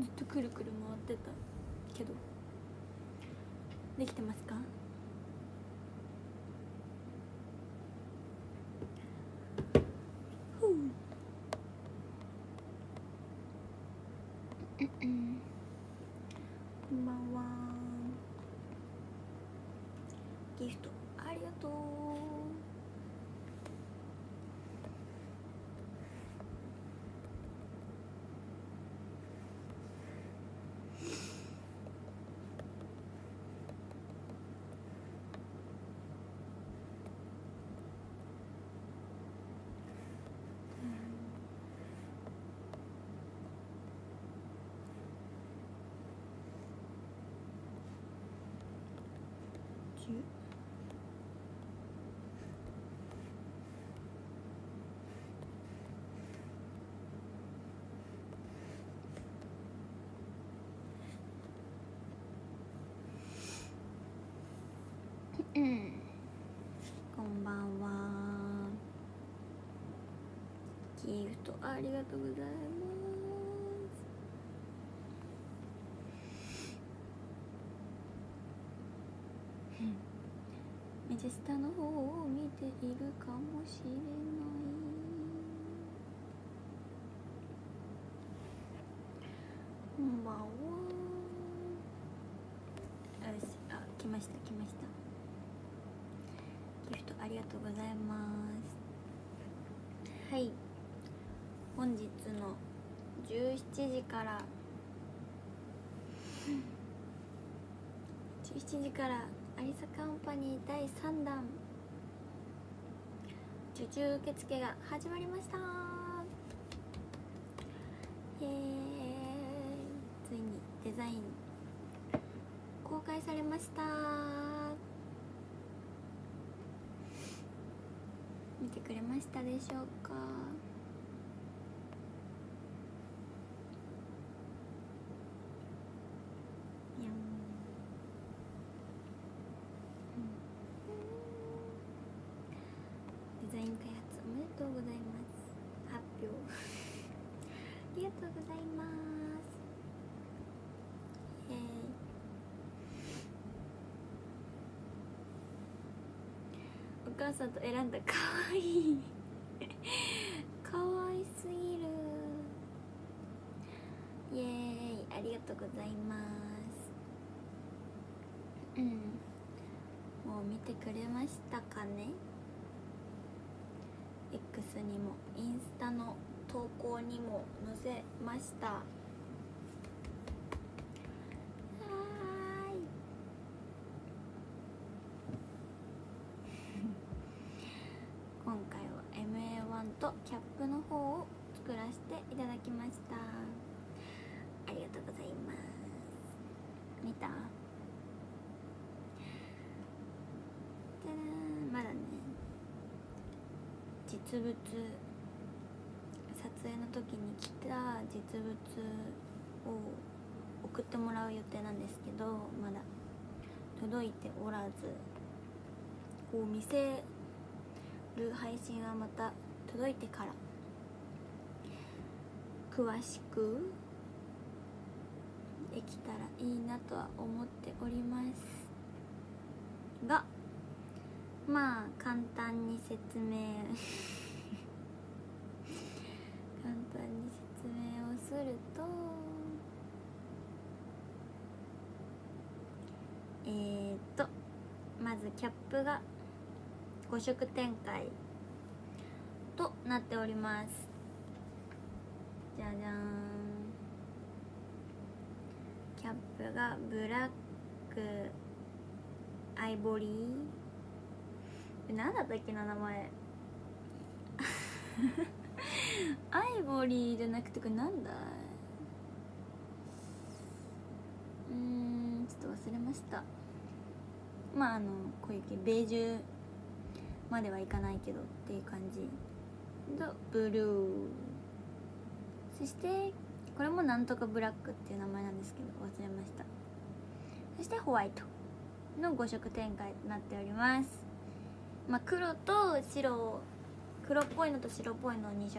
ずっとくるくる回ってたけど。できてますかふうこんばんはギフトありがとう十こんばんは。ギフトありがとうございます。メジスタの方を見ているかもしれないこんばんはよしあ来ました来ましたギフトありがとうございます。はい。本日の17時から。17時からアリサカンパニー第3弾。受注受付が始まりました。イエーイ。ついにデザイン公開されました。見てくれましたでしょうかいやんデザイン開発おめでとうございます発表ありがとうございますイエーイお母さんと選んだかわい。いかわいすぎる。イエーイ。ありがとうございます。うん。もう見てくれましたかね。X にもインスタの投稿にも載せましたはーい今回は MA1 とキャップの方を作らせていただきました。ありがとうございます。見た？まだね実物撮影の時に来た実物を送ってもらう予定なんですけどまだ届いておらずこう見せる配信はまた届いてから。詳しくできたらいいなとは思っておりますがまあ簡単に説明 簡単に説明をするとえー、っとまずキャップが5色展開。となっております。じゃじゃん。キャップがブラック。アイボリー。何だったっけな名前。アイボリーじゃなくてこれなんだうんちょっと忘れました。まああのこういうベージュまではいかないけどっていう感じ。とブルー。そしてこれもなんとかブラックっていう名前なんですけど忘れました。そしてホワイトの5色展開となっております。まあ黒と白を黒っぽいのと白っぽいのを2色ず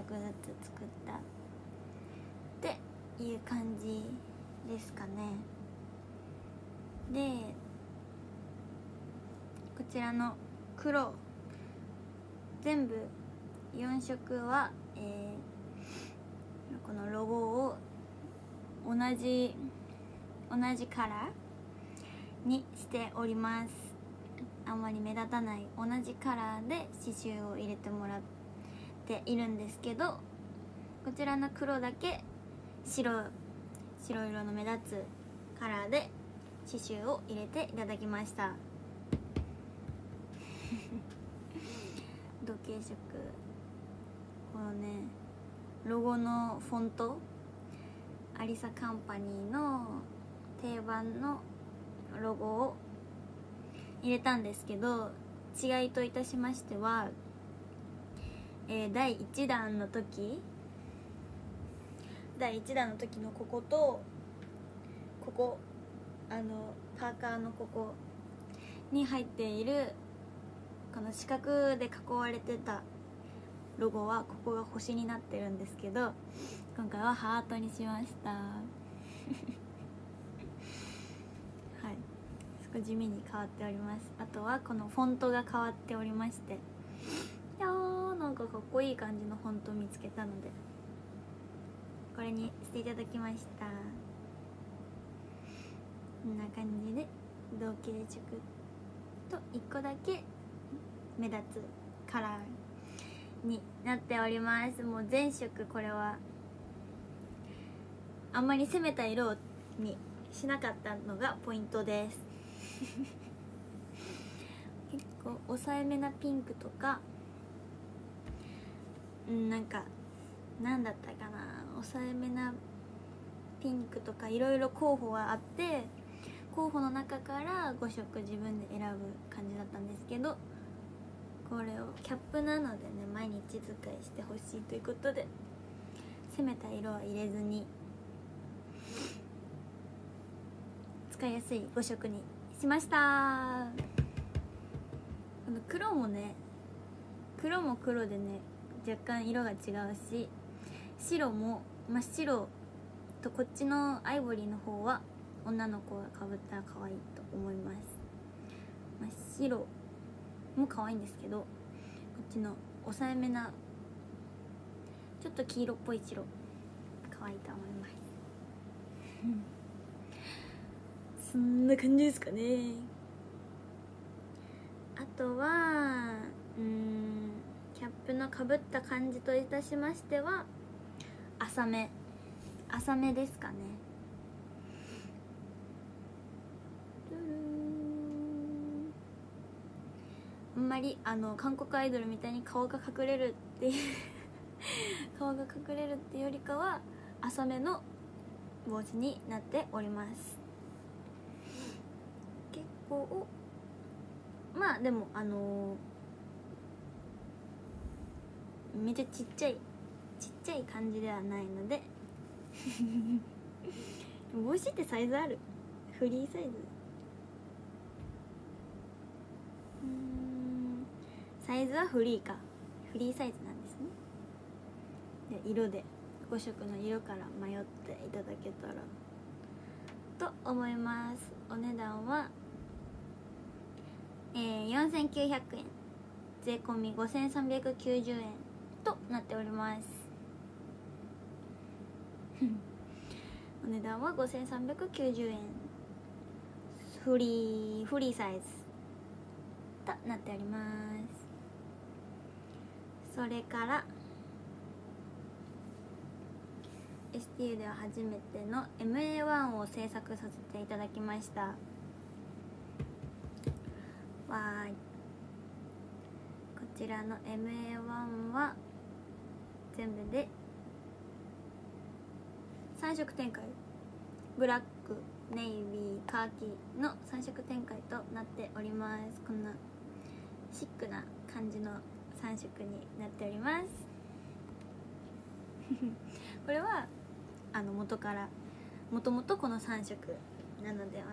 つ作った。でいう感じですかね。でこちらの黒。全部4色は、えー、このロゴを同じ同じカラーにしております。あんまり目立たない同じカラーで刺繍を入れてもらっているんですけどこちらの黒だけ白白色の目立つカラーで刺繍を入れていただきました。同系色このねロゴのフォントアリサカンパニーの定番のロゴを入れたんですけど違いといたしましては、えー、第1弾の時第1弾の時のこことここあのパーカーのここに入っているこの四角で囲われてたロゴはここが星になってるんですけど今回はハートにしました。はい。少し地味に変わっております。あとはこのフォントが変わっておりまして。いやーなんかかっこいい感じのフォントを見つけたので。これにしていただきました。こんな感じで同系色。と1個だけ目立つカラー。になっております。もう全色これはあんまり攻めた色にしなかったのがポイントです。結構抑えめなピンクとかうんなんか何だったかな。抑えめなピンクとかいろいろ候補があって候補の中から5色自分で選ぶ感じだったんですけどこれをキャップなのでね毎日使いしてほしいということで攻めた色は入れずに使いやすい5色にしました。この黒もね黒も黒でね若干色が違うし白も真っ白とこっちのアイボリーの方は女の子がかぶったら可愛いと思います。真っ白。も可愛いんですけどこっちの抑えめなちょっと黄色っぽい白。可愛いと思います。そんな感じですかね。あとはうんキャップのかぶった感じといたしましては浅め。浅めですかね。あんまりあの韓国アイドルみたいに顔が隠れるっていう 顔が隠れるっていうよりかは浅めの帽子になっております。結構まあでもあのー、めっちゃちっちゃいちっちゃい感じではないので 帽子ってサイズある？フリーサイズ？うん。サイズはフリーか。フリーサイズなんですね。で色で5色の色から迷っていただけたら。と思います。お値段はえー、4900円。税込5390円。となっております。お値段は5390円。フリーフリーサイズ。となっております。それから STU では初めての MA1 を制作させていただきました。わーい。こちらの MA1 は全部で3色展開。ブラックネイビーカーキの3色展開となっております。こんなシックな感じの3色になっております。これはあの元からもともとこの3色なのでは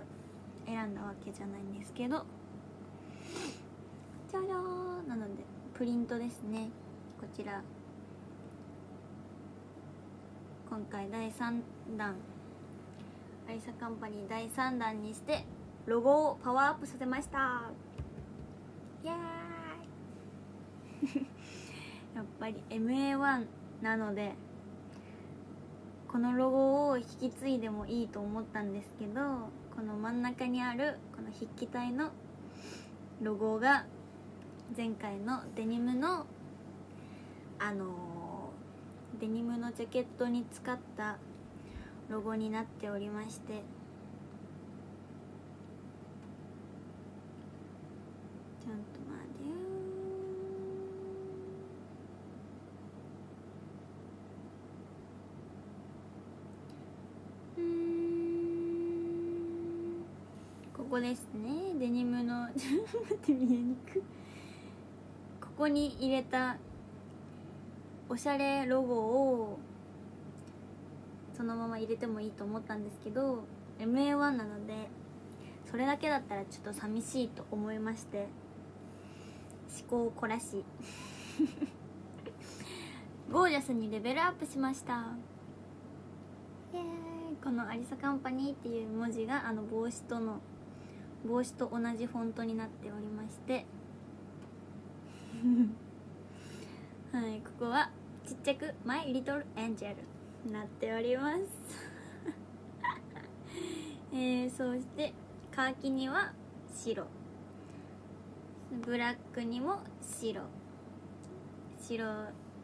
選んだわけじゃないんですけどじゃじゃーなのでプリントですね。こちら。今回第3弾。アリサカンパニー第3弾にしてロゴをパワーアップさせました。イエーイ。やっぱり MA1 なのでこのロゴを引き継いでもいいと思ったんですけどこの真ん中にあるこの筆記体のロゴが前回のデニムのあの、デニムのジャケットに使ったロゴになっておりましてちゃんと待てようんここですね。デニムのちょっと待って見えにくここに入れたおしゃれロゴをそのまま入れてもいいと思ったんですけど MA1 なのでそれだけだったらちょっと寂しいと思いまして思考を凝らし ゴージャスにレベルアップしました。イエーイ。このアリサカンパニーっていう文字があの帽子との帽子と同じフォントになっておりまして。はいここはちっちゃく「マイ・リトル・エンジェル」なっております。えー、そしてカーキには白。ブラックにも白。白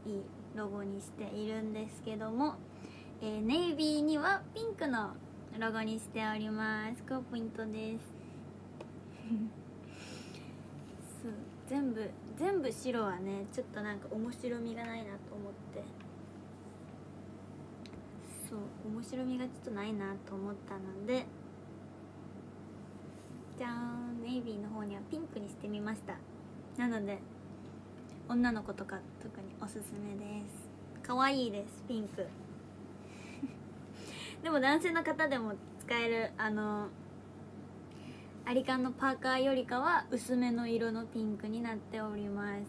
いロゴにしているんですけども、えー、ネイビーにはピンクのロゴにしております。これポイントです。そう全部全部白はねちょっとなんか面白みがないなと思って。そう面白みがちょっとないなと思ったので。じゃーんネイビーの方にはピンクにしてみました。なので女の子とか特におすすめです。可愛いですピンク。でも男性の方でも使えるあのアリカンのパーカーよりかは薄めの色のピンクになっております。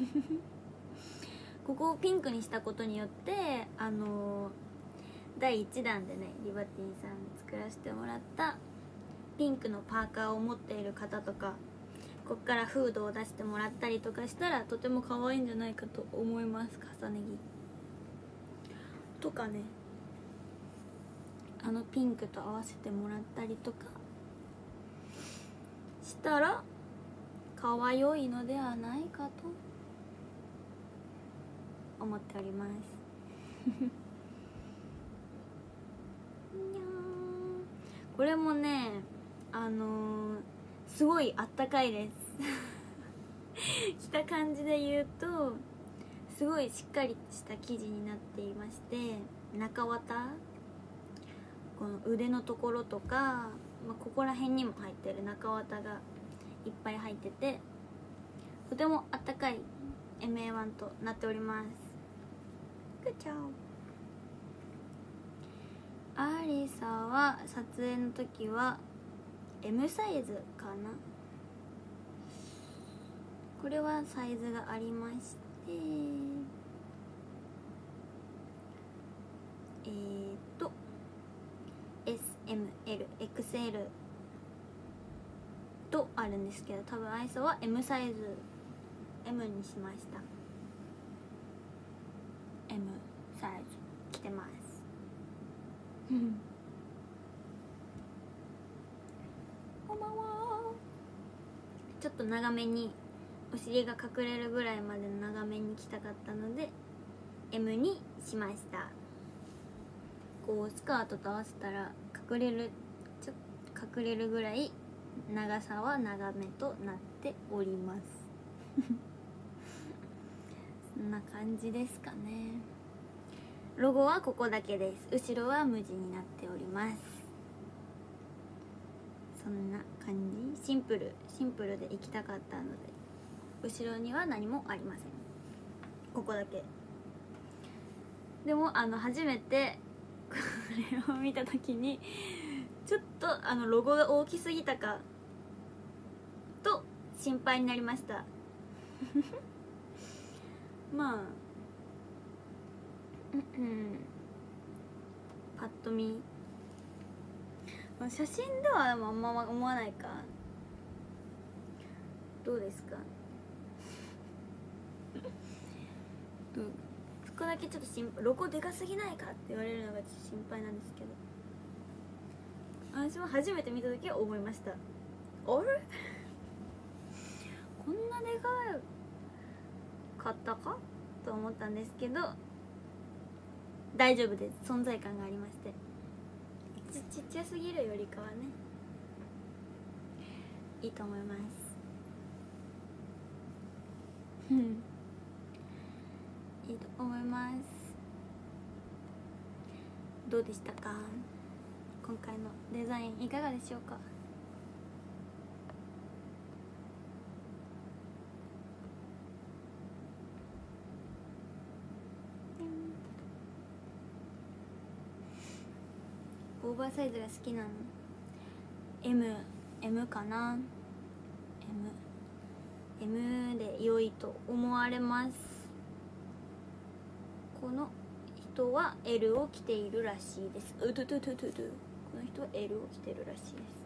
ここをピンクにしたことによってあの第1弾でねリバティさん作らせてもらったピンクのパーカーを持っている方とかこっからフードを出してもらったりとかしたらとても可愛いんじゃないかと思います。重ね着。とかねあのピンクと合わせてもらったりとか。したら可愛いのではないかと思っております。これもねあのー、すごいあったかいです。着た感じで言うとすごいしっかりした生地になっていまして中綿？この腕のところとか、まあ、ここら辺にも入ってる中綿がいっぱい入っててとてもあったかい MA1 となっております。グッチャアリサは撮影の時は M サイズかな。これはサイズがありましてえー、っと SMLXL とあるんですけど多分アイソは M サイズ M にしました。M サイズ着てます。こんばんは。ちょっと長めにお尻が隠れるぐらいまで長めに着たかったので M にしましたこうスカートと合わせたら隠れるちょ隠れるぐらい長さは長めとなっております。そんな感じですかね。ロゴはここだけです。後ろは無地になっております。そんな感じ。シンプルシンプルでいきたかったので。後ろには何もありません。ここだけ。でもあの初めてこれを見た時にちょっとあのロゴが大きすぎたかと心配になりました。まあうんパッと見。写真ではあんま思わないか。どうですか？ど うそこだけちょっと心ロゴでかすぎないかって言われるのがちょっと心配なんですけど。私も初めて見た時は思いました。あれ？こんなでかかったかと思ったんですけど大丈夫です。存在感がありまして。ちっちゃすぎるよりかはね。いいと思います。うん。いいと思います。どうでしたか？今回のデザインいかがでしょうか？オーバーサイズが好きなの？M M かな？M M で良いと思われます。この人は L を着ているらしいです。うとととととこの人は L を着てるらしいです。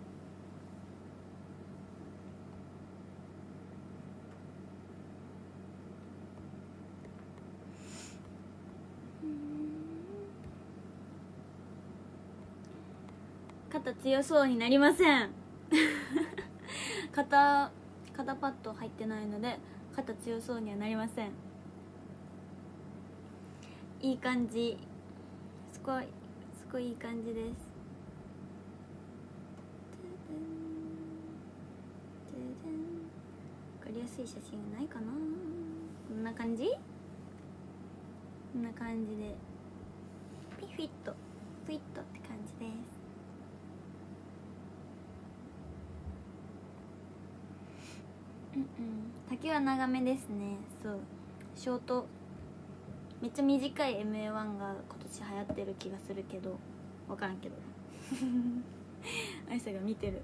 肩強そうになりません。肩肩パッド入ってないので肩強そうにはなりません。いい感じ。すごいすごいいい感じです。分かりやすい写真ないかな？こんな感じ？こんな感じで。ピフィット。ピットって感じです。うんうん。丈は長めですね。そう。ショート。めっちゃ短い MA1 が今年流行ってる気がするけど分からんけど アイサが見てる。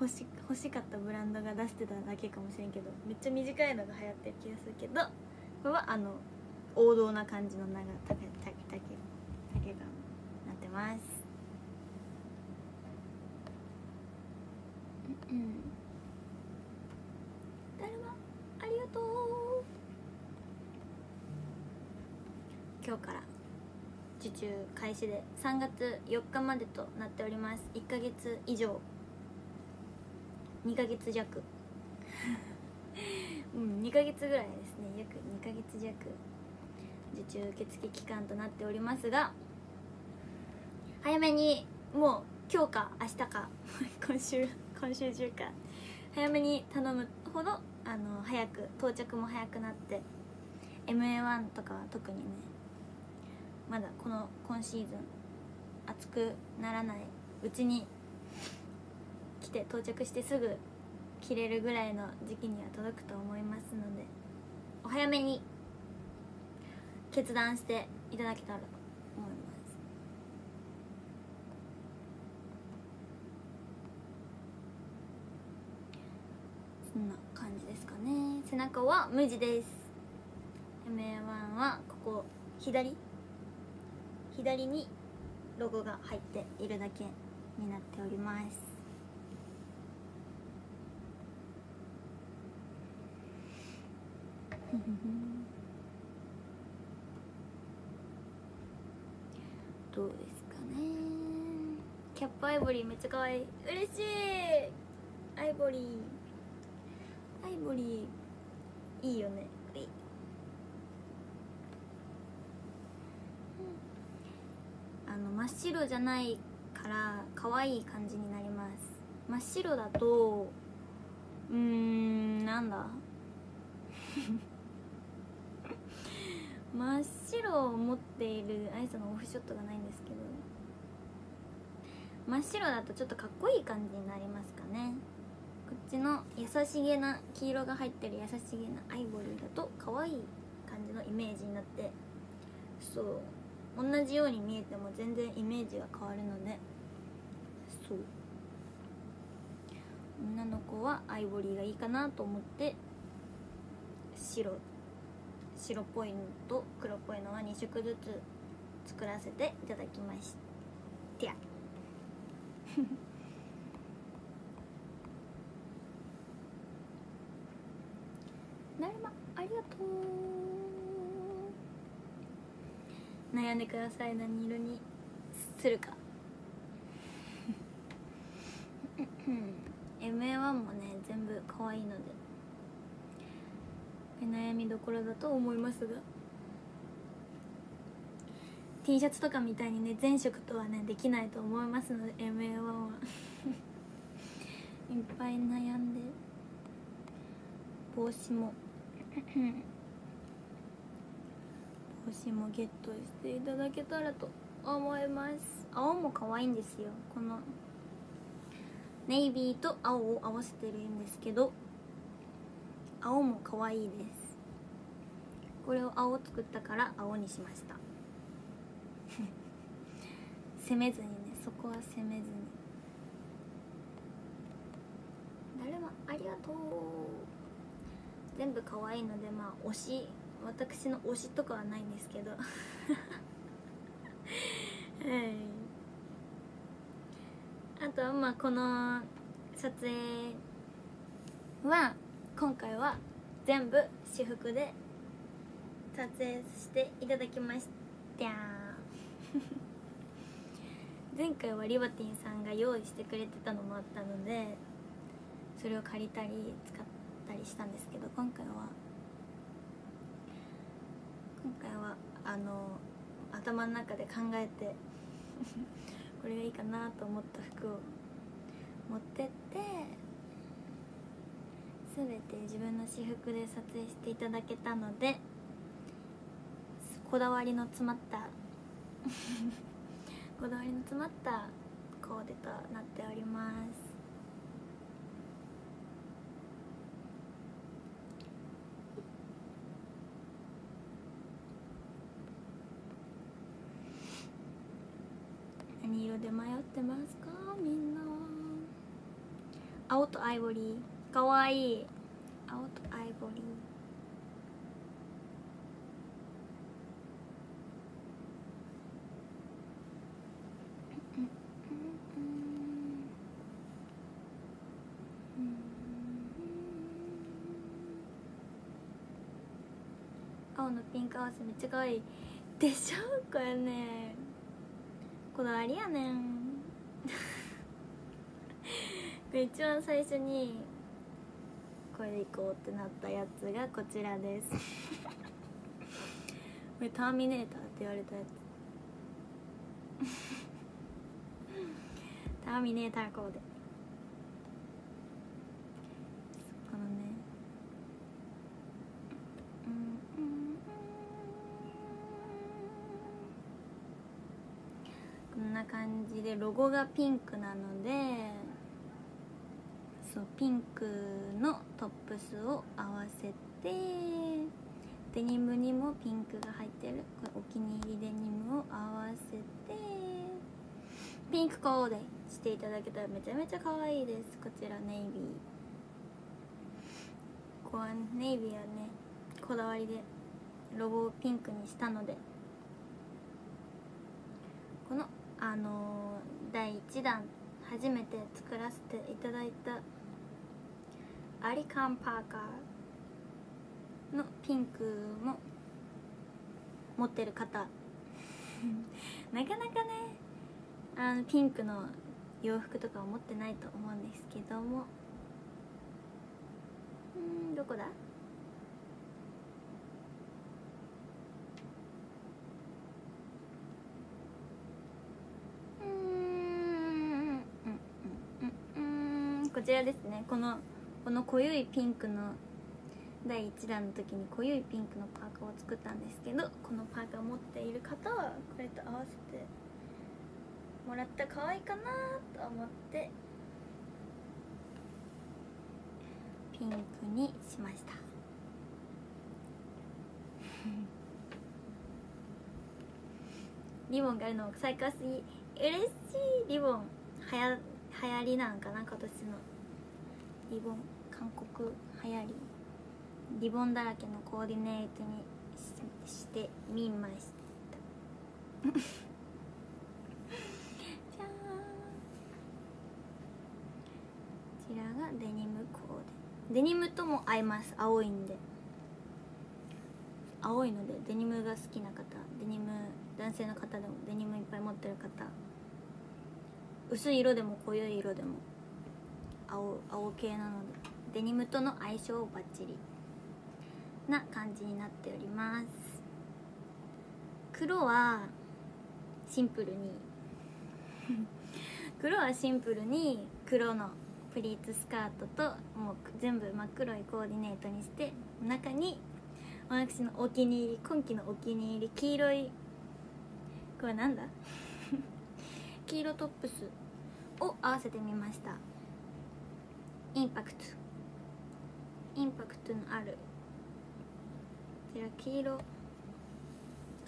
欲し欲しかったブランドが出してただけかもしれんけどめっちゃ短いのが流行ってる気がするけどこれはあの王道な感じの長丈丈丈丈がなってます。うんだるまありがとう今日から受注開始で3月4日までとなっております。1ヶ月以上。2ヶ月弱。うん2ヶ月ぐらいですね。約2ヶ月弱。受注受付期間となっておりますが早めにもう今日か明日か 今週今週中か早めに頼むほどあの早く到着も早くなって MA1 とかは特にねまだこの今シーズン暑くならないうちに来て到着してすぐ着れるぐらいの時期には届くと思いますのでお早めに決断していただけたらと思います。そんな感じですかね。背中は無地です。MA1 はここ左。左にロゴが入っているだけになっております。どうですかね。キャップアイボリーめっちゃ可愛い。嬉しい。アイボリー。アイボリー。いいよねいいあの真っ白じゃないから可愛い感じになります。真っ白だとうーんなんだ？真っ白を持っているアイスのオフショットがないんですけど。真っ白だとちょっとかっこいい感じになりますかね。こっちの優しげな黄色が入ってる優しげなアイボリーだと可愛い感じのイメージになってそう。同じように見えても全然イメージが変わるので。そう。女の子はアイボリーがいいかなと思って白白っぽいのと黒っぽいのは2色ずつ作らせていただきました。だるまありがとう悩んでください。何色にするか。MA1 もね全部可愛いので。悩みどころだと思いますが。T シャツとかみたいにね全色とはねできないと思いますので MA1 は いっぱい悩んで帽子も。帽子もゲットしていただけたらと思います。青も可愛いんですよ。このネイビーと青を合わせてるんですけど青も可愛いです。これを青作ったから青にしました。攻めずにねそこは攻めずに。誰もありがとう。全部可愛いのでまあ推し私の推しとかはないんですけど。はい。あとはまあこの撮影は今回は全部私服で撮影していただきました。前回はリバティンさんが用意してくれてたのもあったのでそれを借りたり使ったりしたんですけど今回は今回はあの頭の中で考えて これがいいかなと思った服を持ってって全て自分の私服で撮影していただけたのでこだわりの詰まった こだわりの詰まったコーデとなっております何色で迷ってますか？みんな。青とアイボリー。かわいい。青とアイボリー。青のピンク合わせめっちゃ可愛い。でしょ？これね。こだわりやねん。これ一番最初にこれでいこうってなったやつがこちらです。これターミネーターって言われたやつ。ターミネーターコーデ。こんな感じでロゴがピンクなのでそうピンクのトップスを合わせてデニムにもピンクが入ってる。これお気に入りデニムを合わせてピンクコーデしていただけたらめちゃめちゃ可愛いです。こちらネイビー。ここはネイビーはねこだわりでロゴをピンクにしたのでこのあの第1弾初めて作らせていただいたアリカンパーカーのピンクも持ってる方。なかなかねあのピンクの洋服とかを持ってないと思うんですけども。うんどこだうーんうんうんうんうんこちらですね。このこの濃ゆいピンクの第1弾の時に濃ゆいピンクのパーカーを作ったんですけどこのパーカーを持っている方はこれと合わせてもらったら可愛いかなと思ってピンクにしました。リボンがあるの最高すぎ。嬉しい。リボン。はや流行りなんかな今年の。リボン韓国流行りリボンだらけのコーディネートにしてみました。じゃーん。こちらがデニムコーデ。デニムとも合います。青いんで。青いのでデニムが好きな方デニム男性の方でもデニムいっぱい持ってる方。薄い色でも濃い色でも。青青系なのでデニムとの相性をバッチリ。な感じになっております。黒はシンプルに。黒はシンプルに黒のプリーツスカートともう全部真っ黒いコーディネートにして中に私のお気に入り今季のお気に入り黄色いこれなんだ？黄色トップスを合わせてみました。インパクト。インパクトのある。こちら黄色。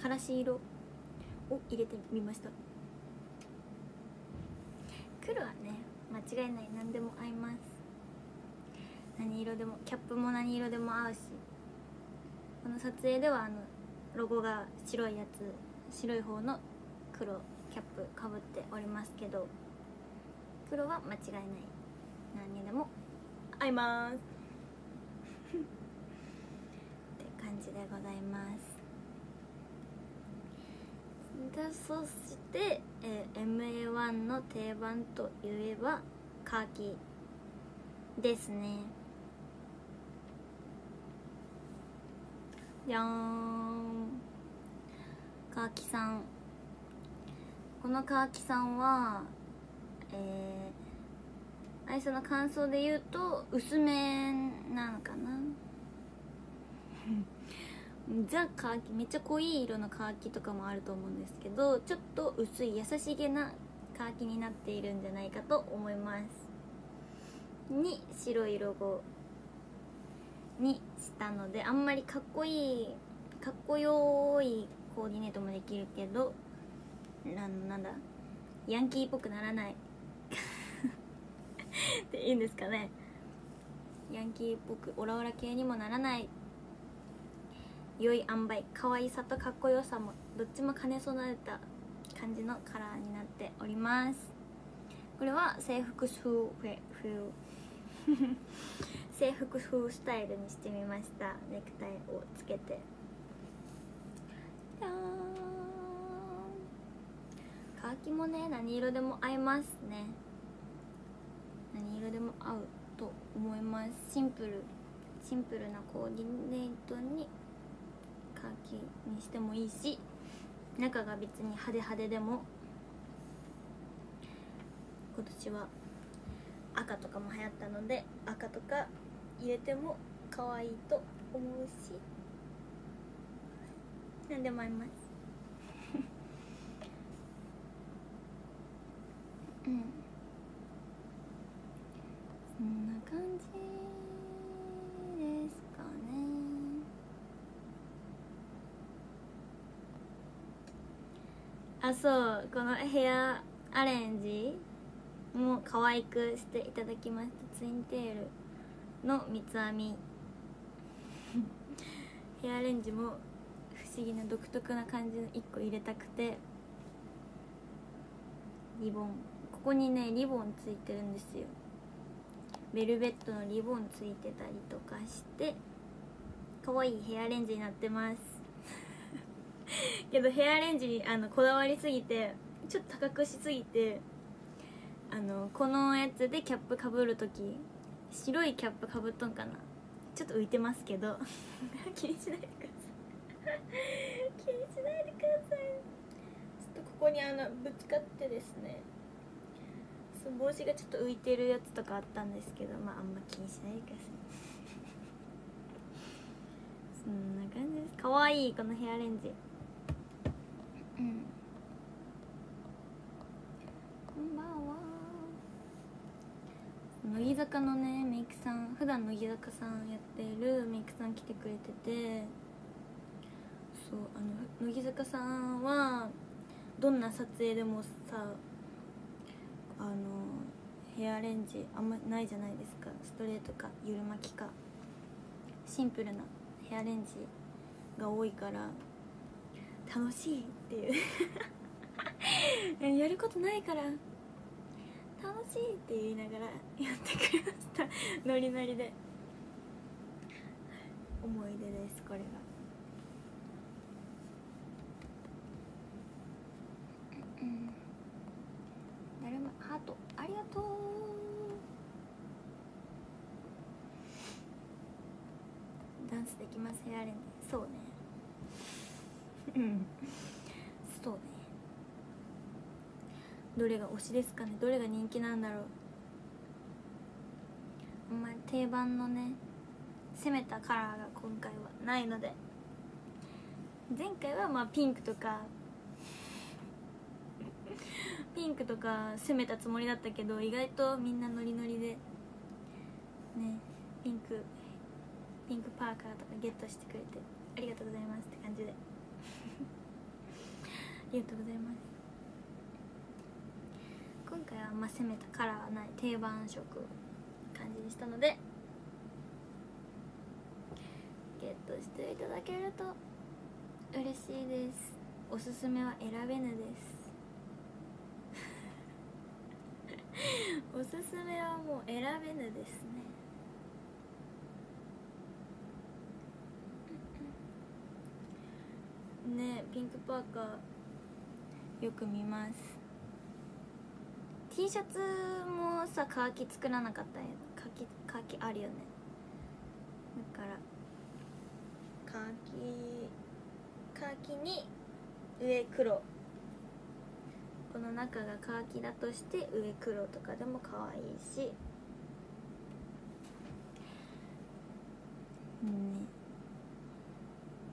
からし色を入れてみました。黒はね間違いない。何でも合います。何色でもキャップも何色でも合うし。この撮影ではあのロゴが白いやつ白い方の黒キャップかぶっておりますけど黒は間違いない。何にでも合います。って感じでございます。でそして、えー MA1 の定番といえばカーキですね。じゃーん。カーキさん。このカーキさんはえー、アイスの感想で言うと薄めなのかな？ザ・カーキめっちゃ濃い色のカーキとかもあると思うんですけどちょっと薄い優しげなカーキになっているんじゃないかと思います。に白いロゴ。にしたのであんまりかっこいいかっこよいコーディネートもできるけどなんなんだ？ヤンキーっぽくならない。っていいんですかね。ヤンキーっぽくオラオラ系にもならない。良い塩梅。可愛さとかっこよさもどっちも兼ね備えた感じのカラーになっております。これは制服風風 制服風スタイルにしてみました。ネクタイをつけて。じゃーん。カーキもね何色でも合いますね何色でも合うと思います。シンプルシンプルなコーディネートにカーキにしてもいいし中が別に派手派手でも今年は赤とかも流行ったので赤とか入れても可愛いと思うし何でも合います。うん。そんな感じですかね。あそうこのヘアアレンジも可愛くしていただきました。ツインテールの三つ編み。ヘアアレンジも不思議な独特な感じの1個入れたくて。リボン。ここにねリボンついてるんですよベルベットのリボンついてたりとかして可愛いヘアレンジになってます。けどヘアアレンジにあのこだわりすぎてちょっと高くしすぎてあのこのやつでキャップかぶるとき白いキャップかぶっとんかな。ちょっと浮いてますけど。気にしないでください。気にしないでください。ちょっとここにあのぶつかってですね。そう帽子がちょっと浮いてるやつとかあったんですけどまああんま気にしないでくださいそんな感じです。かわいいこのヘアアレンジ。うん。こんばんは。乃木坂のねメイクさん。普段乃木坂さんやってるメイクさん来てくれてて。そうあの乃木坂さんはどんな撮影でもさあのヘアアレンジあんまないじゃないですか。ストレートかゆる巻きか。シンプルなヘアアレンジが多いから楽しいっっていう。やることないから楽しいって言いながらやってくれました。ノリノリで。思い出ですこれが。うん。だるハート。ありがとう。ダンスできますヘアレンそうね。うん。そうね。どれが推しですかね。どれが人気なんだろう。あんまり定番のね攻めたカラーが今回はないので。前回はまあピンクとかピンクとか攻めたつもりだったけど意外とみんなノリノリでねピンクピンクパーカーとかゲットしてくれてありがとうございますって感じで。ありがとうございます。今回はあんま攻めたカラーはない定番色感じにしたのでゲットしていただけると嬉しいです。おすすめは選べぬです。おすすめはもう選べぬですね。ねピンクパーカーよく見ます。T シャツもさカーキ作らなかったん。やカーキカーキあるよね。だからカーキカーキに上黒。この中がカーキだとして上黒とかでも可愛いし。ね。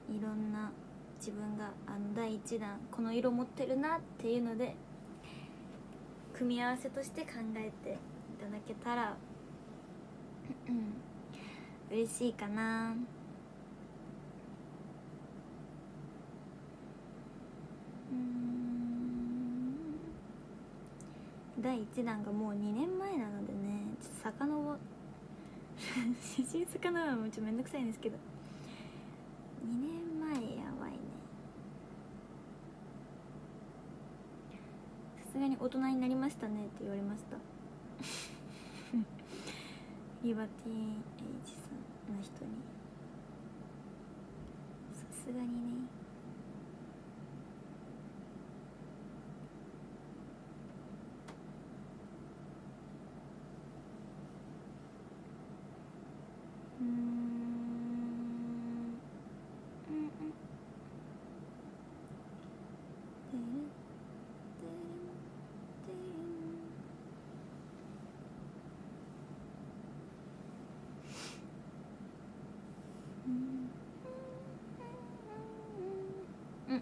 いろんな自分があの第1弾この色持ってるなっていうので組み合わせとして考えていただけたら嬉しいかなうん第1弾がもう2年前なのでねちょっと遡 写真遡るのもちょっとめんどくさいんですけど。2年前やばいね。さすがに大人になりましたねって言われました。リバティエイジさんの人に。さすがにねうーんうんうんてれてれてれうんうん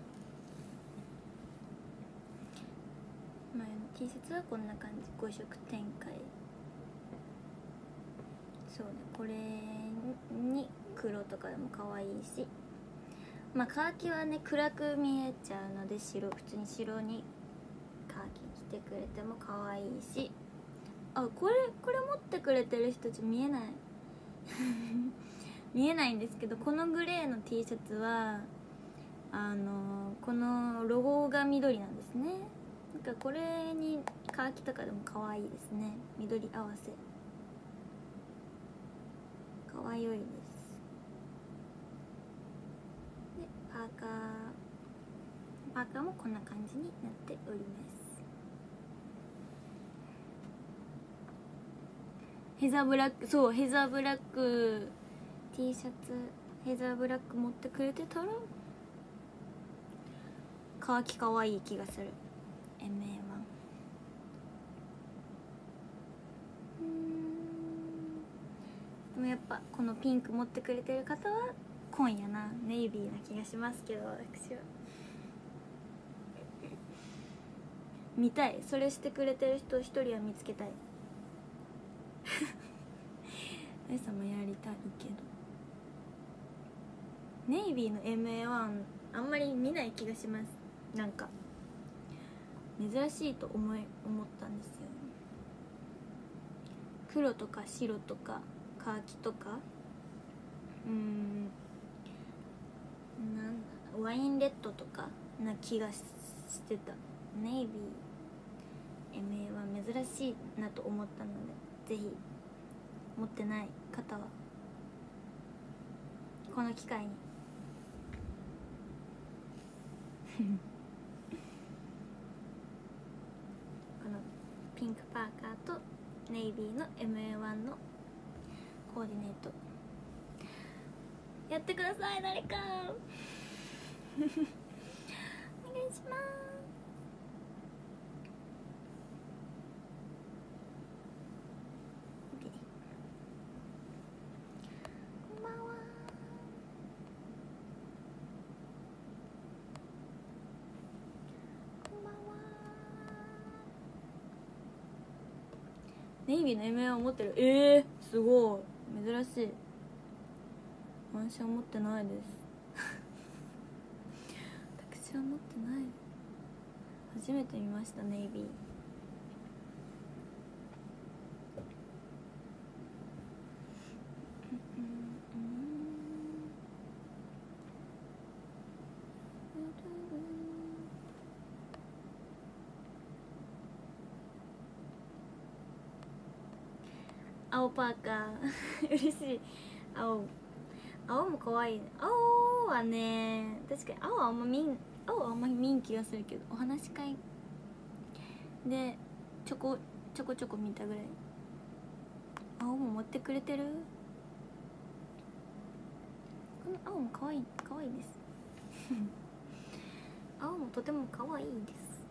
前の T シャツはこんな感じ。5色展開。そうね。これに黒とかでも可愛いし。まあカーキはね暗く見えちゃうので白普通に白にカーキ着てくれても可愛いし。あこれこれ持ってくれてる人たち見えない。見えないんですけどこのグレーの T シャツはあのこのロゴが緑なんですね。なんかこれにカーキとかでも可愛いですね。緑合わせ。可愛いです。でパーカー。パーカーもこんな感じになっております。ヘザーブラックそうヘザーブラック T シャツヘザーブラック持ってくれてたら乾き可愛い気がする。MA1 うんでもやっぱこのピンク持ってくれてる方は今夜なネイビーな気がしますけど私は。見たい。それしてくれてる人一人は見つけたい。あやさんもやりたいけど。ネイビーの MA1 あんまり見ない気がします。なんか。珍しいと思い思ったんですよ黒とか白とかカーキとか。うん。なんワインレッドとかな気がしてた。ネイビー MA は珍しいなと思ったのでぜひ持ってない方は。この機会にこのピンクパーカーとネイビーの MA1 のコーディネート。やってください誰か お願いしますこんばんはこんばんはネイビーの MA を持ってる。ええー、すごい。珍しい。私は持ってないです。私は持ってない。初めて見ましたネイビー青パーカー。嬉しい。青。青も可愛い。ね青はね確かに青はあんま見ん青はあんまり見ん気がするけどお話し会。でちょこちょこちょこ見たぐらい。青も持ってくれてる？この青も可愛い可愛いです。青もとても可愛いです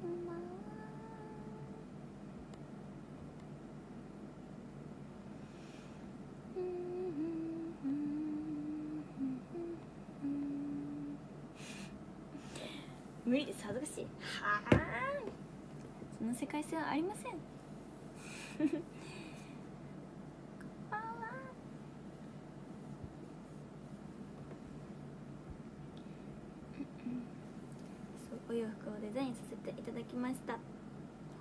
こんばんは無理です恥ずかしいはーいその世界線はありません。こんばんは。そうお洋服をデザインさせていただきました。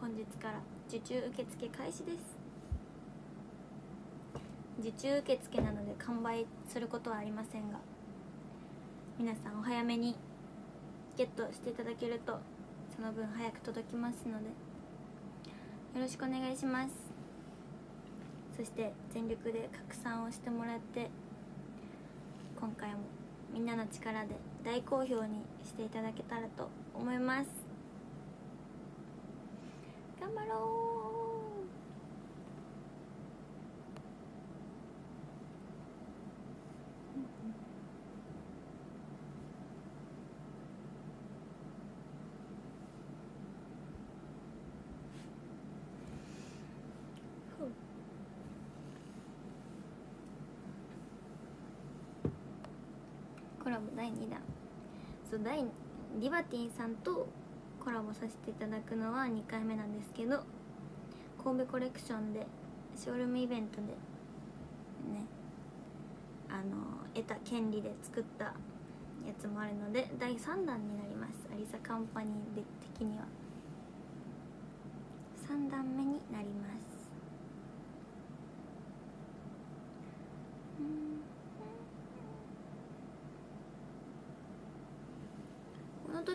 本日から受注受付開始です。受注受付なので完売することはありませんが皆さんお早めにゲットしていただけるとその分早く届きますのでよろしくお願いします。そして全力で拡散をしてもらって今回もみんなの力で大好評にしていただけたらと思います。頑張ろうふうコラボ第2弾。そう第リバティンさんとコラボさせていただくのは2回目なんですけど神戸コレクションでショールームイベントでねあの得た権利で作ったやつもあるので第3弾になります。アリサカンパニー的には。3段目になりますうん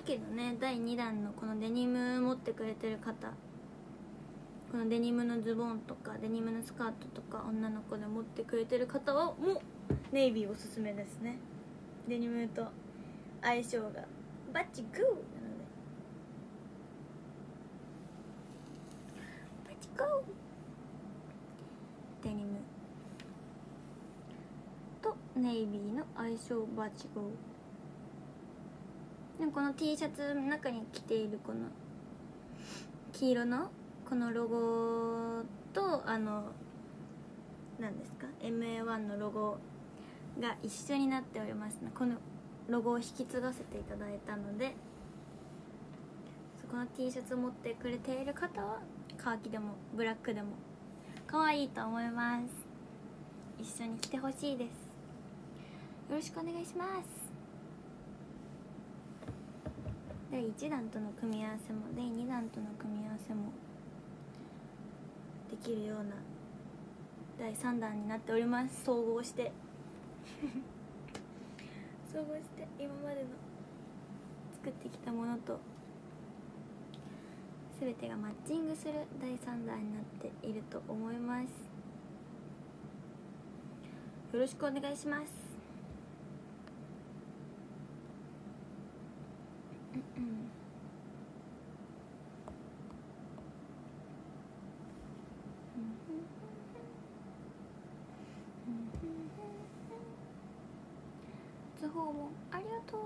この時のね第2弾のこのデニム持ってくれてる方。このデニムのズボンとかデニムのスカートとか女の子で持ってくれてる方はもうネイビーおすすめですね。デニムと相性が。バッチグー。なので。バッチグー。デニム。とネイビーの相性バッチグー。でもこの T シャツの中に着ているこの黄色のこのロゴとあの何ですか？MA1 のロゴが一緒になっておりますこのロゴを引き継がせていただいたのでそこの T シャツを持ってくれている方はカーキでもブラックでも可愛いと思います。一緒に着てほしいです。よろしくお願いします。第1弾との組み合わせも第2弾との組み合わせもできるような第3弾になっております。総合して。総合して今までの作ってきたものと全てがマッチングする第3弾になっていると思います。よろしくお願いしますうんうん図訪問ありがとう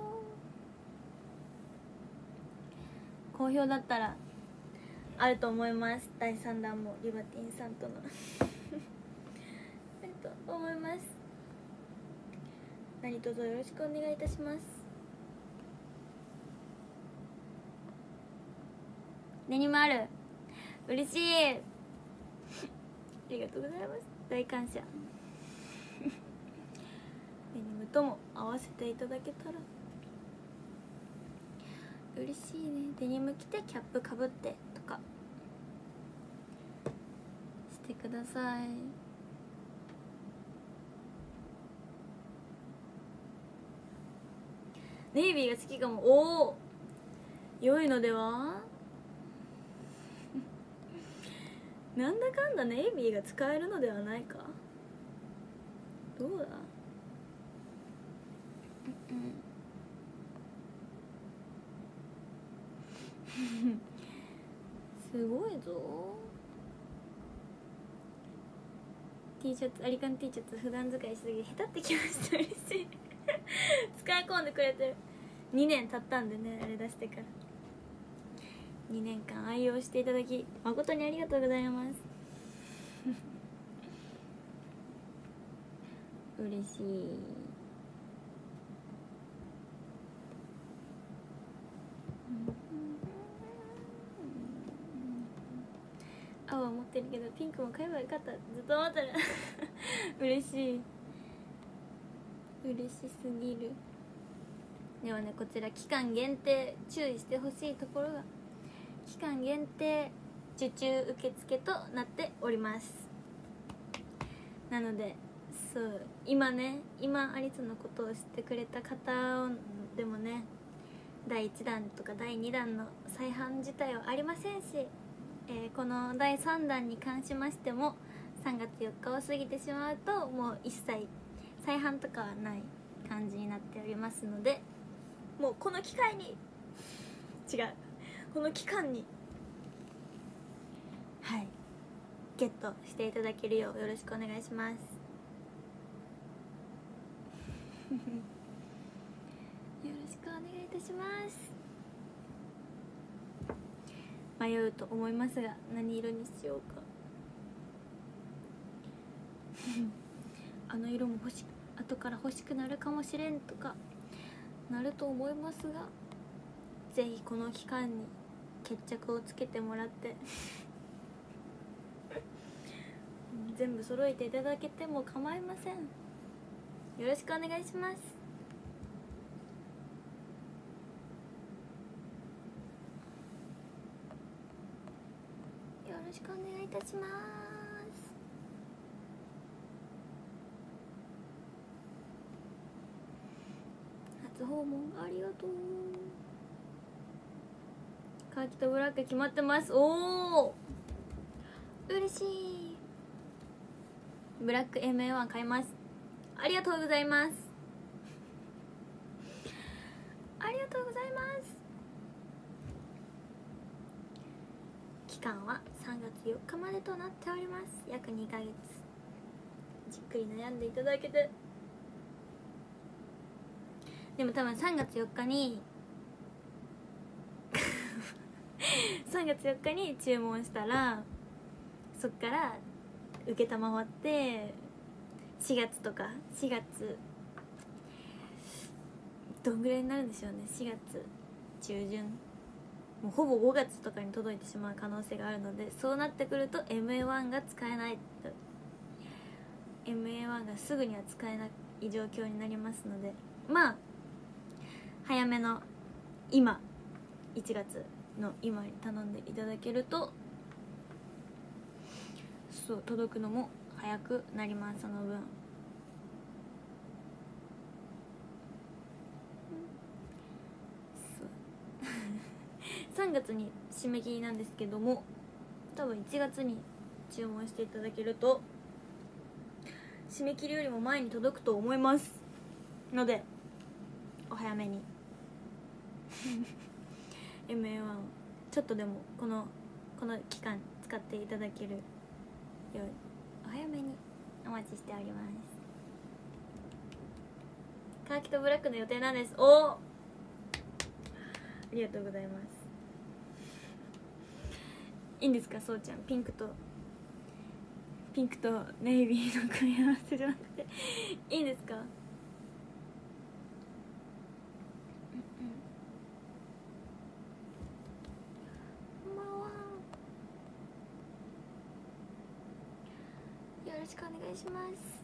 好評だったらあると思います第3弾もリバティンさん。とのあると思います何卒よろしくお願いいたしますデニムある。嬉しい。ありがとうございます。大感謝。デニムとも合わせていただけたら。嬉しいね。デニム着てキャップかぶってとか。してください。ネイビーが好きかも。おお良いのでは？なんだかんだネイビーが使えるのではないか。どうだ？うんすごいぞ。T シャツアリカン T シャツ普段使いしすぎて下手ってきました。嬉しい。使い込んでくれてる。2年経ったんでねあれ出してから。2年間愛用していただき誠にありがとうございます。嬉しい。青は持ってるけどピンクも買えばよかった。ずっと思ってる。嬉しい。嬉しすぎる。でもねこちら期間限定注意してほしいところが期間限定受注受付となっております。なのでそう今ね今アリスのことを知ってくれた方でもね第1弾とか第2弾の再販自体はありませんし、えーこの第3弾に関しましても3月4日を過ぎてしまうともう一切再販とかはない感じになっておりますのでもうこの機会に違う。この期間に。はい。ゲットしていただけるようよろしくお願いします。よろしくお願いいたします。迷うと思いますが何色にしようか。あの色も欲し後から欲しくなるかもしれんとかなると思いますがぜひこの期間に決着をつけてもらってうん 全部揃えていただけても構いません。よろしくお願いします。よろしくお願いいたします。初訪問ありがとうカーキとブラック決まってます。おお嬉しい。ブラック MA1 買います。ありがとうございます。ありがとうございます。期間は3月4日までとなっております。約2ヶ月。じっくり悩んでいただけて。でも多分3月4日に 3月4日に注文したらそっから受けたまわって4月とか4月どんぐらいになるんでしょうね4月中旬。もうほぼ5月とかに届いてしまう可能性があるのでそうなってくると MA1 が使えないと。MA1 がすぐには使えない状況になりますのでまあ早めの今1月。の今に頼んでいただけるとそう届くのも早くなりますその分。そう。3月に締め切りなんですけども多分1月に注文していただけると締め切りよりも前に届くと思いますのでお早めに。MA1 ちょっとでもこのこの期間使っていただけるようお早めにお待ちしております。カーキとブラックの予定なんです。お！ありがとうございます。いいんですかそうちゃん。ピンクとピンクとネイビーの組み合わせじゃなくて。いいんですかこんばんはよろします。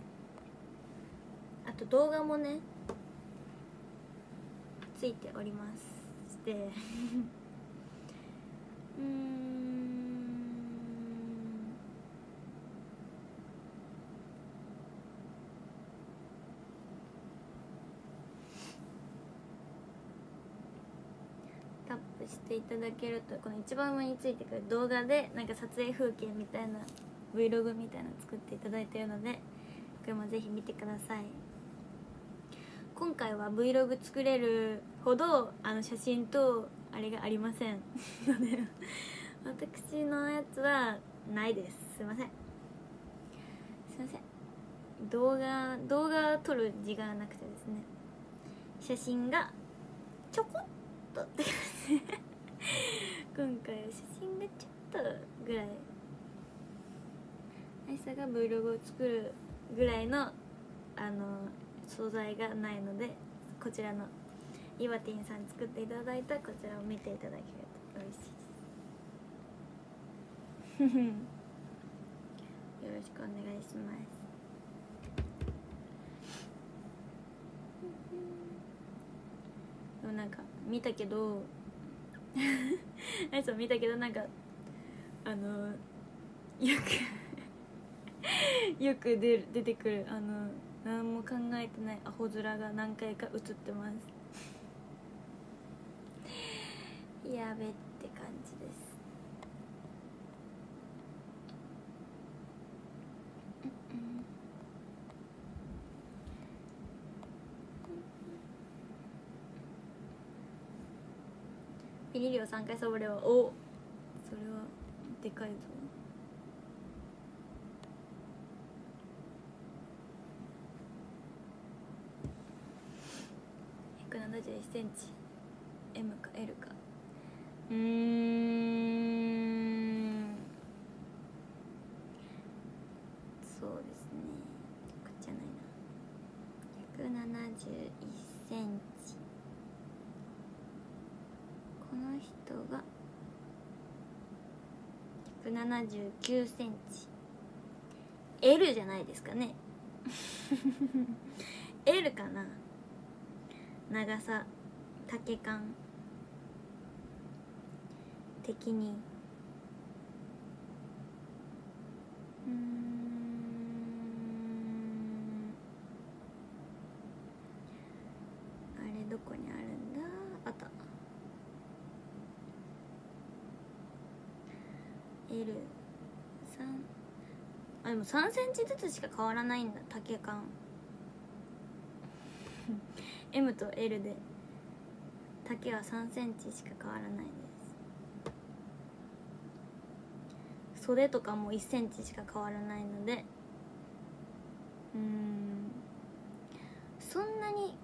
あと動画もねついております。して うん。タップしていただけるとこの一番上についてくる動画でなんか撮影風景みたいな Vlog みたいなの作っていただいてるのでこれもぜひ見てください。今回は Vlog 作れるほどあの写真とあれがありません。の で私のやつはないです。すいません。すいません。動画動画撮る時間がなくてですね。写真がちょこっとって感じ。今回は写真がちょっとぐらい愛さが Vlog を作るぐらいのあの素材がないのでこちらのイワティンさん作っていただいたこちらを見ていただけると嬉しいです。よろしくお願いします。でもなんか見たけど あいつも見たけどなんかあのよく よく出る出てくるあの何も考えてないアホ面が何回か映ってます。やべって感じです。ピリリオ3回そぼれはお。それはでかいぞ1 7 1センチ M か L か。うーんそうですね。こっちじゃないな。171センチ。この人が179センチ。L じゃないですかね。L かな長さ丈感的に。うん。あれどこにあるんだ？あった。L3 あでも3センチずつしか変わらないんだ丈感。M と L で丈は3センチしか変わらないです。袖とかも1センチしか変わらないのでうんそんなに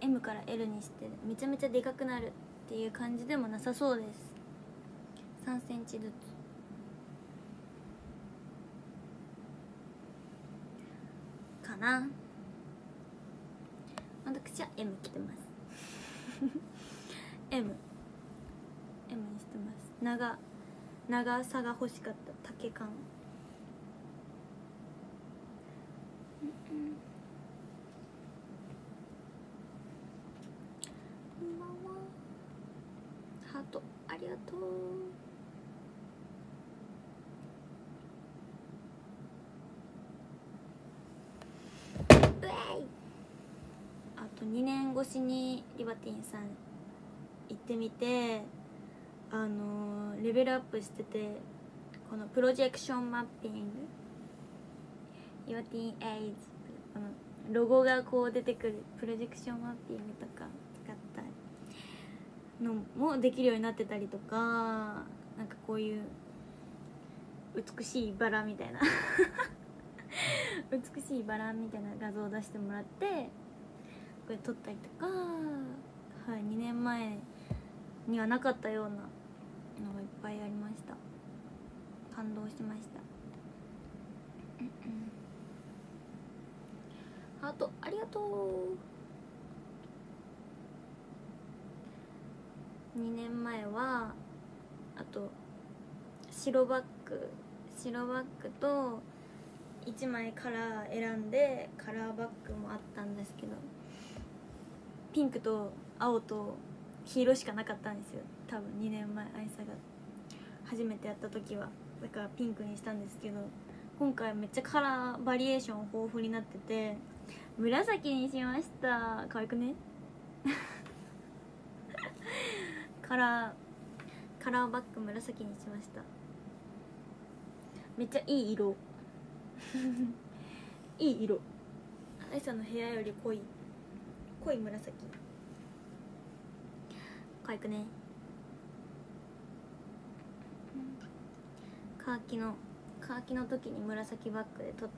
M から L にしてめちゃめちゃでかくなるっていう感じでもなさそうです。3センチずつ。かな。私は M 着てます。M M にしてます。長長さが欲しかった丈感うんうんこんばんはハートありがとう2年越しにリバティンさん行ってみてあのレベルアップしててこのプロジェクションマッピングリバティンエイズこのロゴがこう出てくるプロジェクションマッピングとか使ったのもできるようになってたりとかなんかこういう美しいバラみたいな 美しいバラみたいな画像を出してもらってこれ撮ったりとか、はい、2年前にはなかったようなのがいっぱいありました。感動しました。ハートありがとう。2年前はあと白バッグ。白バッグと1枚カラー選んでカラーバッグもあったんですけど。ピンクと青と黄色しかなかったんですよ。多分2年前愛さが初めてやった時は。だからピンクにしたんですけど今回めっちゃカラーバリエーション豊富になってて紫にしました。可愛くね？カラーカラーバッグ紫にしました。めっちゃいい色。いい色。愛さんの部屋より濃い。濃い紫。可愛くね。カーキのカーキの時に紫バッグで撮って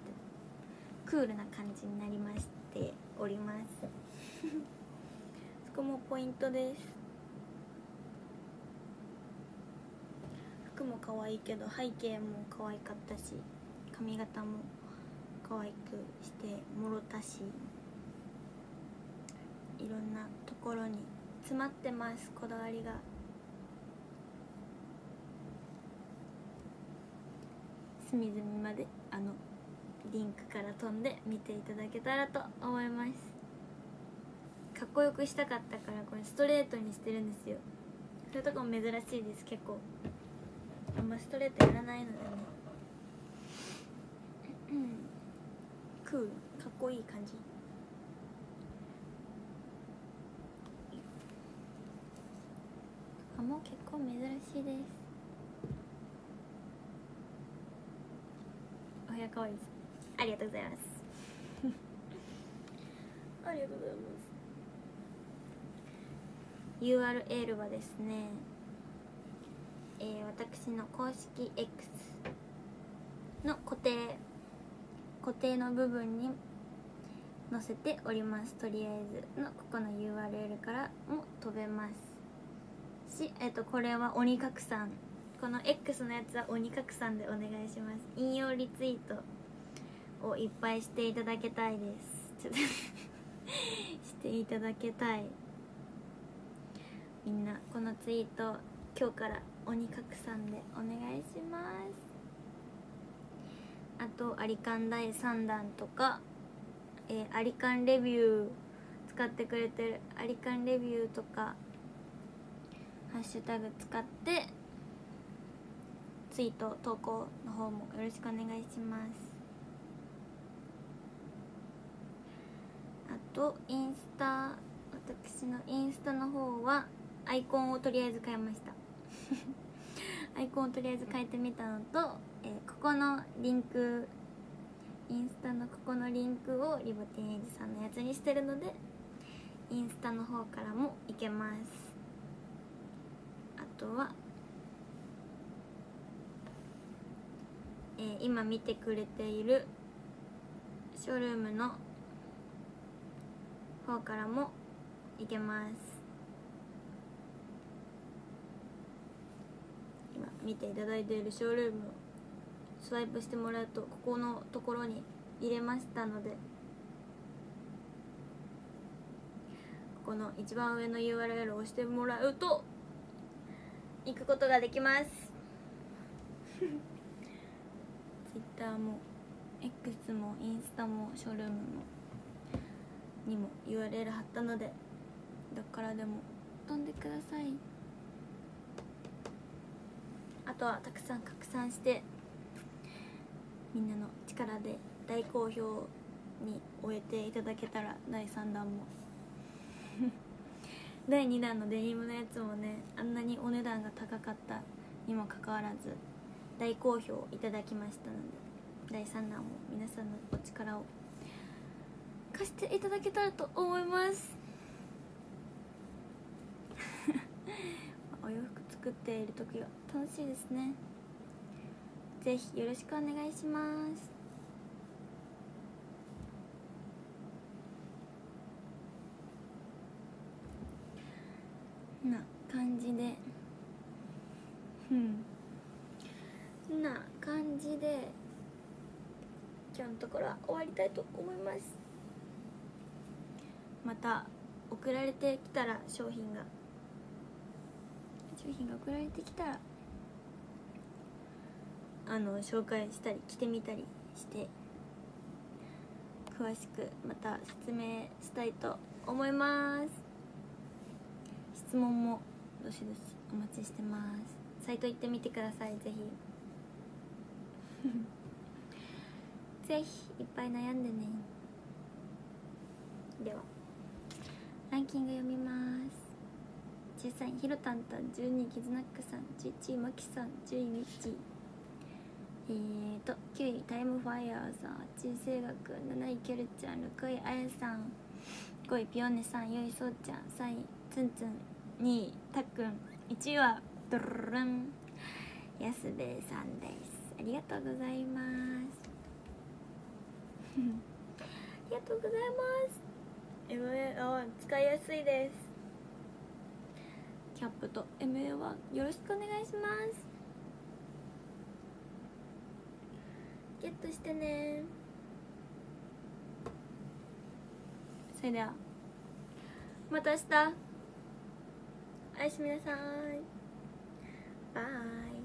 クールな感じになりましております。そこもポイントです。服も可愛いけど背景も可愛かったし髪型も可愛くしてもろたし。いろんなところに詰まってますこだわりが。隅々まであのリンクから飛んで見ていただけたらと思います。かっこよくしたかったからこれストレートにしてるんですよ。そういうとこも珍しいです結構。あんまストレートやらないのでね。クール。かっこいい感じ。あもう結構珍しいです。お部屋かわいいです。ありがとうございます。ありがとうございます。URL はですねえー、私の公式 X の固定固定の部分に載せております。とりあえずのここの URL からも飛べますし、えっと、これは鬼拡散。この X のやつは鬼拡散でお願いします。引用リツイートをいっぱいしていただきたいです。ちょっと していただきたい。みんなこのツイート今日から鬼拡散でお願いします。あとアリカン第3弾とか、えー、アリカンレビュー使ってくれてる。アリカンレビューとか。ハッシュタグ使ってツイート投稿の方もよろしくお願いします。あとインスタ私のインスタの方はアイコンをとりあえず変えました。アイコンをとりあえず変えてみたのとえー、ここのリンクインスタのここのリンクをリボティエイジさんのやつにしてるのでインスタの方からもいけます。とは、えー、今見てくれているショールームの方からもいけます。今見ていただいているショールームスワイプしてもらうとここのところに入れましたのでここの一番上の URL を押してもらうと行くことができます。Twitter も X もインスタもショールームもにも URL 貼ったのでどっからでも飛んでください。あとはたくさん拡散してみんなの力で大好評に終えていただけたら第3弾も。第2弾のデニムのやつもねあんなにお値段が高かったにもかかわらず大好評いただきましたので第3弾も皆さんのお力を貸していただけたらと思います。お洋服作っている時が楽しいですね。ぜひよろしくお願いしますな感じで。うん。な感じで今日のところは終わりたいと思います。また送られてきたら商品が。商品が送られてきたら。あの紹介したり着てみたりして。詳しくまた説明したいと思います。質問もどしどしお待ちしてます。サイト行ってみてくださいぜひ。ぜひいっぱい悩んでね。ではランキング読みます。13位ひろたんたん12位キズナックさん11位マキさん10位ミッチ。ーえーと9位タイムファイヤーさん8位声楽7位キョルちゃん6位あやさん5位ピオネさん4位そうちゃん3位ツンツン。2位たっくん1位はドルルン。安部さんです。ありがとうございます。ありがとうございます。MA あ使いやすいです。キャップと MA1 よろしくお願いします。ゲットしてね。それではまた明日おやすみなさい。バイ。